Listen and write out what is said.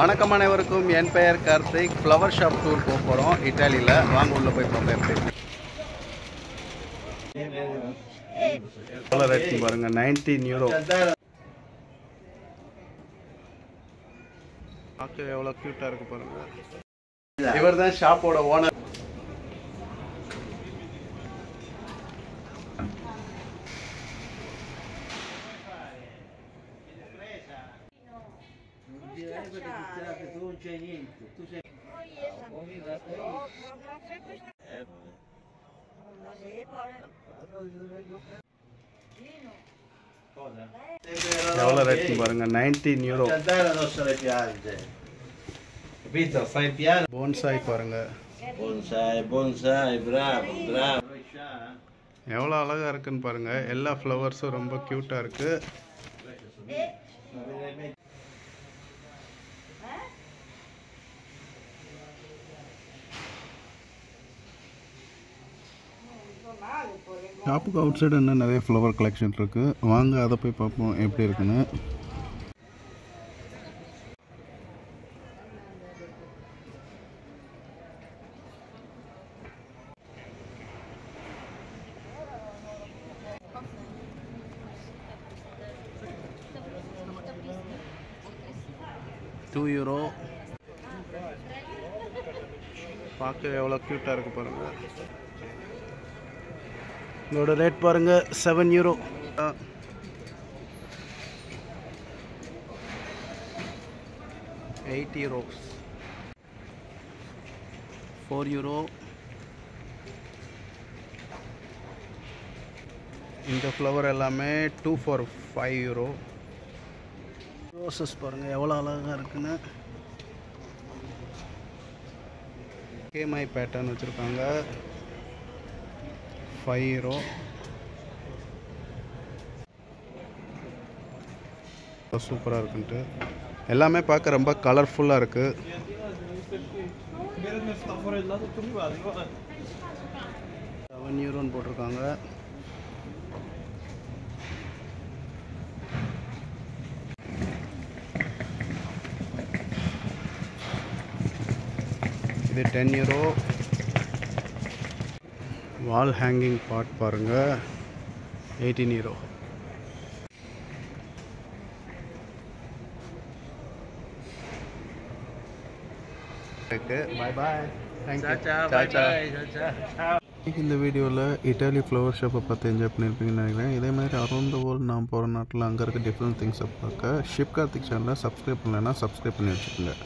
வணக்கம் அனைவருக்கும். என் பெயர் கார்த்திக். ஃப்ளவர் ஷாப் டூர் போக போகிறோம் இட்டாலியில். வாங்க உள்ள போய் பார்ப்போம் எப்படி பாருங்க. நைன்டீன் யூரோ பார்க்க எவ்வளோ க்யூட்டாக இருக்கு பாருங்க. இவர் தான் ஷாப்போட ஓனர் எவ்வளோ ரேட் பாருங்க nineteen euro Cantare non se le piange. Capito? Fai piano. Bonsai பாருங்க Bonsai, bonsai, bravo, bravo. எவ்வளோ அழகாக இருக்குன்னு பாருங்க எல்லா ஃப்ளவர்ஸும் ரொம்ப க்யூட்டாக இருக்கு ஷாப்புக்கு அவுட் சைடு இன்னும் நிறைய ஃப்ளவர் கலெக்ஷன் இருக்குது வாங்க அதை போய் பார்ப்போம் எப்படி இருக்குன்னு. டூ யூரோ பார்க்க எவ்வளோ க்யூட்டாக இருக்கு பாருங்கள் இதோட ரேட் பாருங்க seven euro eight euros four euro இந்த ஃப்ளவர் எல்லாமே two for five euro roses பாருங்கள் எவ்வளோ அழகாக இருக்குன்னு. கேமாய் பேட்டர்ன் வச்சுருக்காங்க. ஃபைவ் யூரோ சூப்பராக இருக்குன்ட்டு. எல்லாமே பார்க்க ரொம்ப கலர்ஃபுல்லாக இருக்குது செவன் யூரோன்னு போட்டிருக்காங்க. இது ten euro wall hanging pot பாருங்க. எயிட்டீன் பாய் பாய் இந்த வீடியோவில் இட்டாலி ஃப்ளவர் ஷாப்பை பார்த்து என்ஜாய் பண்ணியிருப்பீங்கன்னு நினைக்கிறேன். இதே மாதிரி அரௌண்ட் த வேர்ல்டு நான் போகிற நாட்டில் அங்கே இருக்க டிஃப்ரெண்ட் திங்ஸை பார்க்க. ஷிப் கார்த்திக் சேனலை சப்ஸ்கிரைப் பண்ணலைன்னா சப்ஸ்கிரைப் பண்ணி வச்சுக்கோங்க.